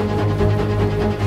Música